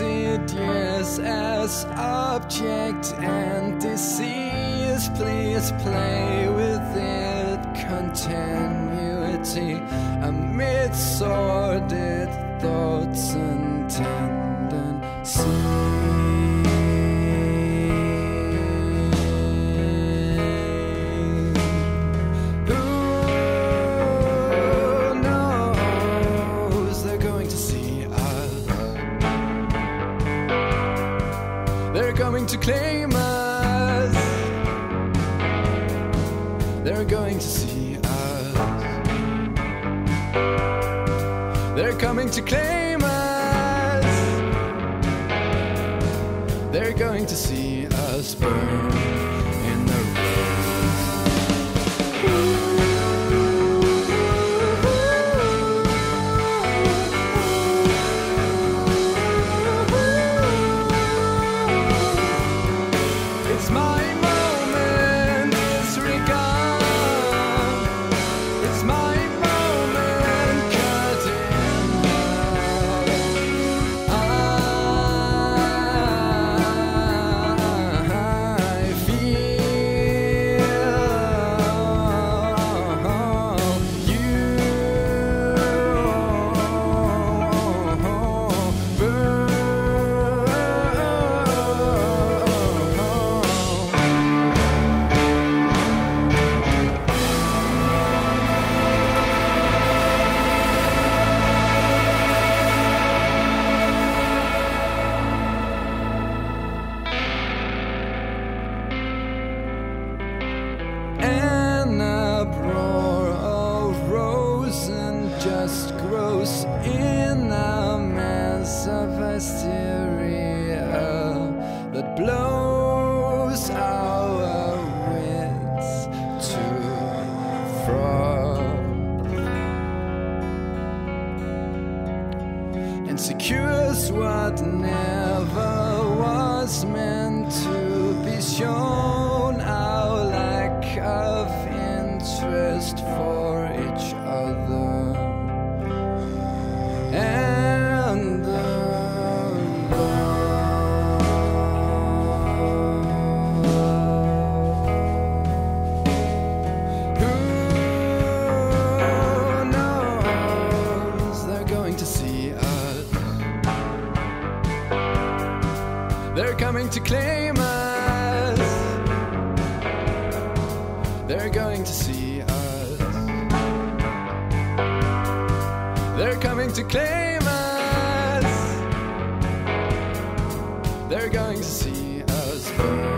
insidious as object and disease. Please play with it. Continuity amid sordid thoughts and tendencies. Coming to claim us. They're going to see us. They're coming to claim us. They're going to see us burn our wits to and secures what never was meant to be shown our lack of interest for coming to claim us. They're going to see us. They're coming to claim us. They're going to see us.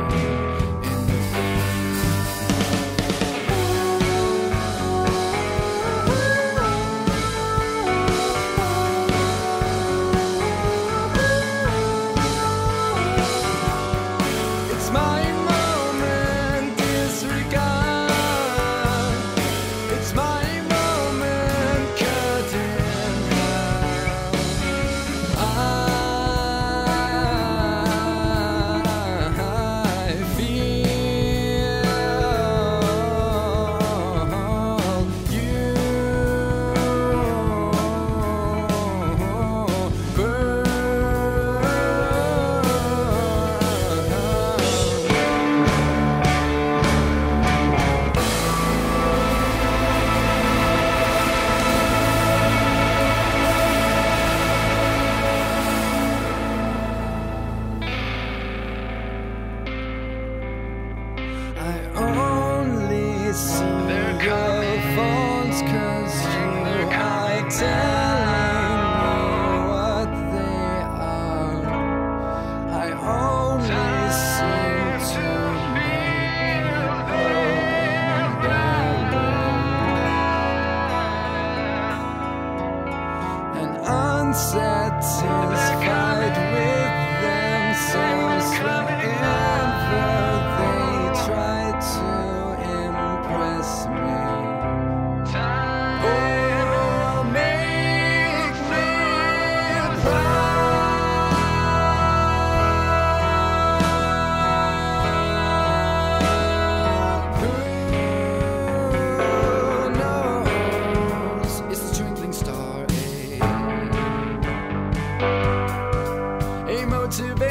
to be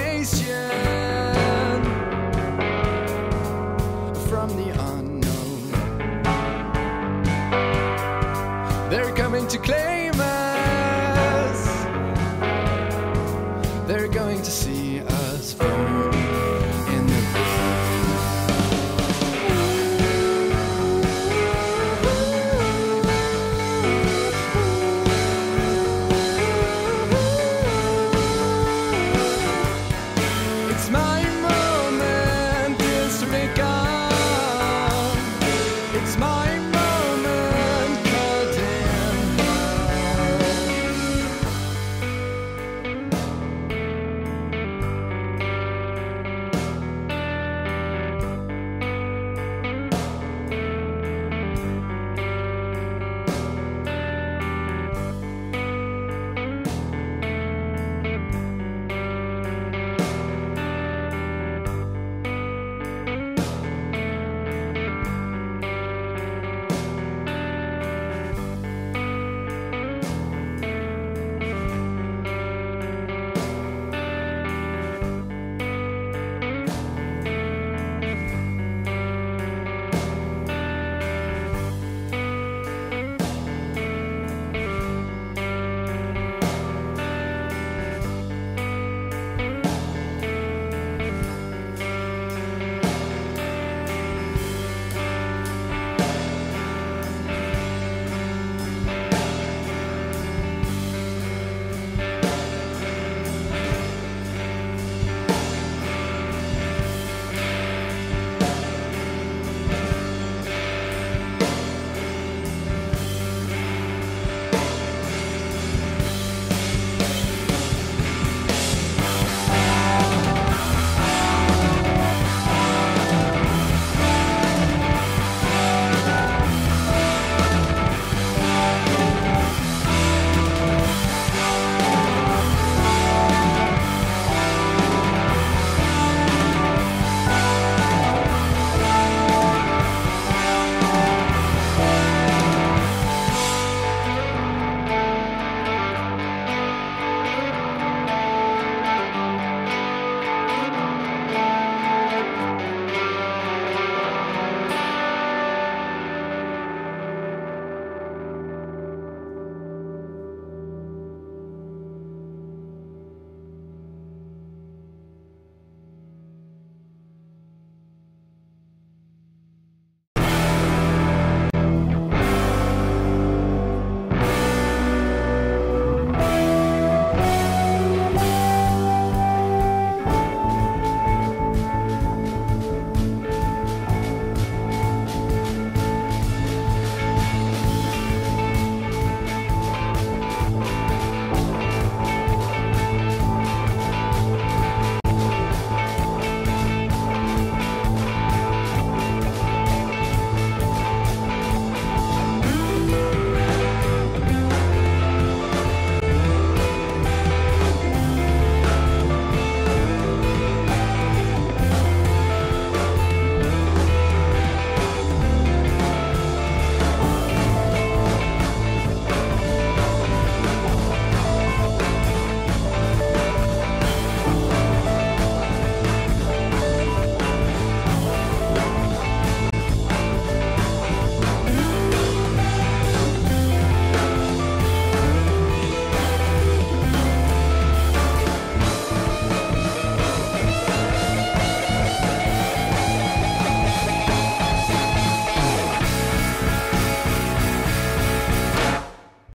Smile.